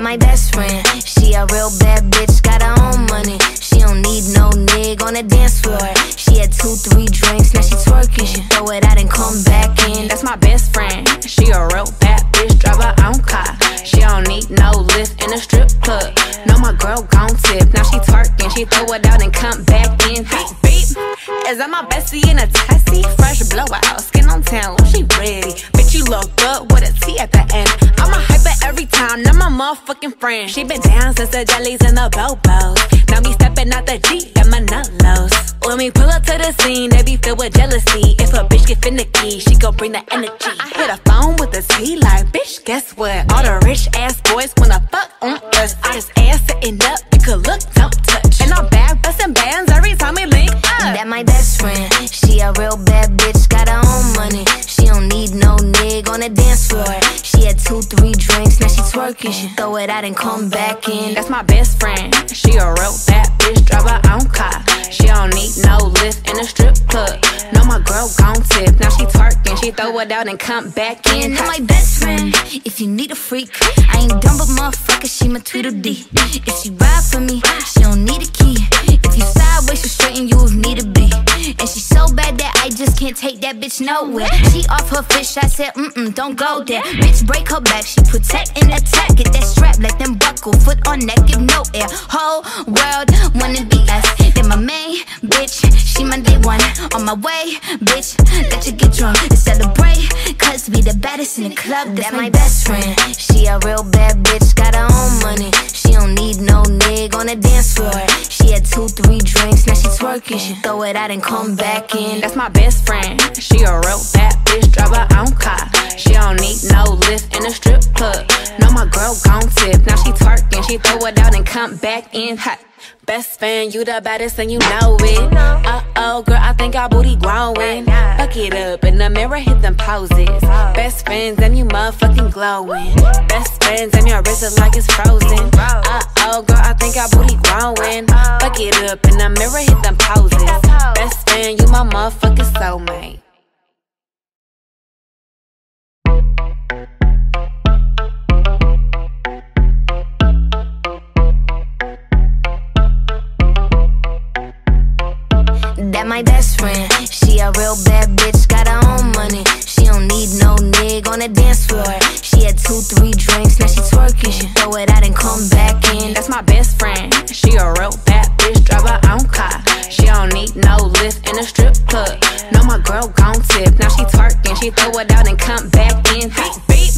my best friend. She a real bad bitch, got her own money. She don't need no nig on the dance floor. She had two, three drinks, now she twerking. She throw it out and come back in. That's my best friend. She a real bad bitch, drive her own car. She don't need no lift in a strip club. No, my girl gon' tip. Now she twerking, she throw it out and come back in. Beep, beep. Is that my bestie in a tessie? Fresh blowout, skin on town, she ready. Bitch, you look good with a T at the end. I'm a motherfucking friend. She been down since the jellies and the bobos. Now me stepping out the Jeep, got my nullos. When we pull up to the scene, they be filled with jealousy. If a bitch get finicky, she gon' bring the energy. I hit a phone with a T like, bitch, guess what? All the rich ass boys wanna fuck on us. I just ass sitting up, you could look, don't touch. And I'm back busting bands every time we link up. That my best friend. She a real twerking. She throw it out and come back in. That's my best friend. She a real bad bitch, drive her own car. She don't need no lift in a strip club. No, my girl gon' tip. Now she twerking, she throw it out and come back in. And my best friend, if you need a freak, I ain't dumb but motherfucker, she my Tweedledee. If she ride for me, she don't need a key. Just can't take that bitch nowhere. She off her fish, I said, mm mm, don't go there. Bitch, break her back, she protect and attack. Get that strap, let them buckle, foot on neck, give no air. Whole world wanna be us. Then my main bitch, she my day one. On my way, bitch, let you get drunk and celebrate. Cause we the baddest in the club, that's my best friend. She a real bad bitch, got her own money. She don't need no nig on the dance floor. Had two, three drinks, now she twerking. She throw it out and come back in. That's my best friend. She a real bad bitch, drive her own car. She don't need no lift in a strip club. No, my girl gon' tip. Now she twerking, she throw it out and come back in hot. Best fan, you the baddest and you know it. Uh oh, girl, I think our booty growing. Fuck it up in the mirror, hit them poses. Best friends and you motherfucking glowing. Best friends and your wrist is like it's frozen. Our booty growing. Fuck it up in the mirror, hit them poses. Best friend, you my motherfucking soulmate. That my best friend. She a real bad bitch, got her own money. She don't need no nig on the dance floor. Had two, three drinks, now she twerking. She throw it out and come back in. That's my best friend. She a real bad bitch, drive her own car. She don't need no lift in a strip club. No, my girl gon' tip. Now she twerking, she throw it out and come back in. Beep, beep.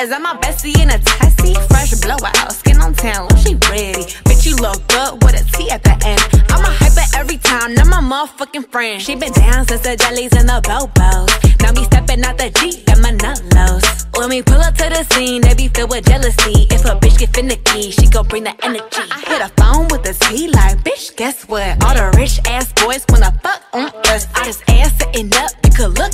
Is that my bestie in a tessie? Fresh blowout, skin on town, oh, she ready. Bitch, you look good with a T at the end. I'm a hyper every time, not my motherfucking friend. She been down since the jellies and the bobos. Now me stepping out the Jeep, got my nullos. When we pull up to the scene, they be filled with jealousy. If a bitch get finicky, she gon' bring the energy. I hit a phone with a T like, bitch, guess what? All the rich ass boys wanna fuck on us. I just ass sitting up, you could look,